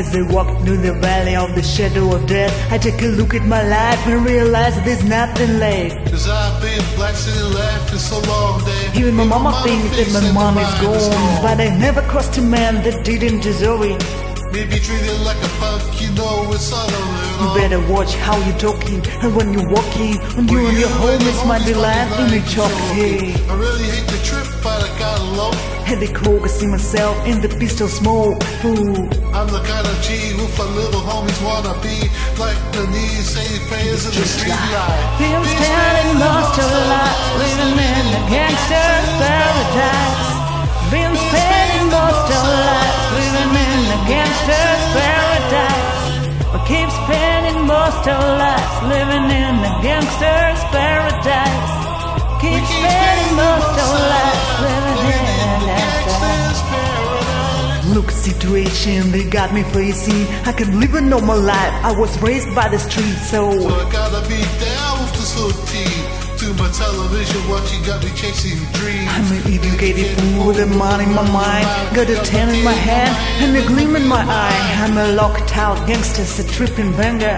As I walk through the valley of the shadow of death, I take a look at my life and realize there's nothing left. Cause I've been black city life for so long that Even my mama thinks that my mom is gone, but I never crossed a man that didn't deserve it. Maybe treated like a you know it's all You better watch how you're talking, and when you're walking, when you and your homies might be laughing and talking. I really hate the trip, but I got low. Had the coke, I see myself in the pistol smoke. Ooh. I'm the kind of G who for little homies wanna be like the knees say prayers in the street light. Been spending most of life living in the gangster's paradise. Been spending most of life living in a gangster's paradise. I keep spending most of life living in a gangster's paradise. Keep spending most of life situation they got me facing. I can live a normal life. I was raised by the streets, so So I gotta be down with the routine. To my television, you got me chasing dreams. I'm an educated fool with a mind in my mind. Got a ten in my hand and a gleam in my eye. I'm a locked out gangster, a tripping banger.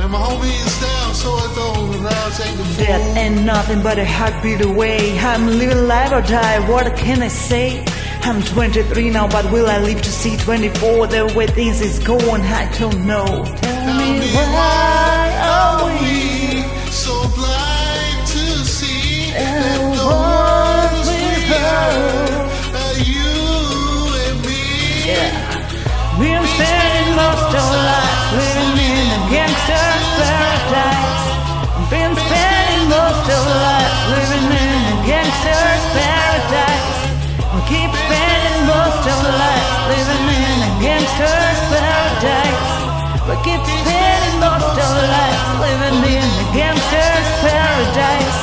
And my homie is down, so I don't allow take the Death ain't nothing but a heartbeat away. I'm living life or die, what can I say? I'm 23 now, but will I live to see 24? The way things is going, I don't know. Tell me why are we so blind to see that the the ones ones we we love? are are you and me. Yeah. Been spending most We keep spending most of life living in a gangster's paradise.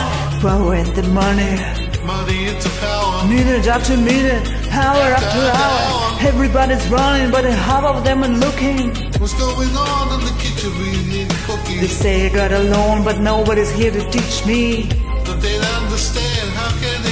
Power and the money. Money into power. Minute after minute, hour after hour, everybody's running, but half of them are looking. What's going on in the kitchen? We need cooking. They say I got alone, but nobody's here to teach me. But they understand. How can they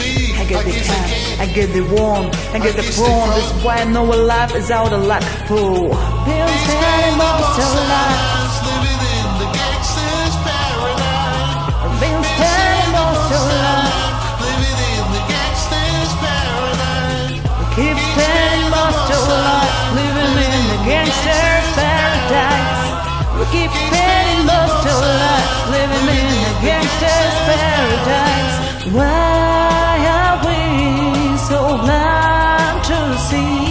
me? I get the cash. I get the warm, I get the prawn. That's why I know a life is out of luck. Fool. Been spending most of life, Living in the gangster's paradise. been spending most of life, Living in the gangster's paradise. keep spending most of life, living in the gangster's paradise. We keep spending most of life living in the gangster's paradise. Why see.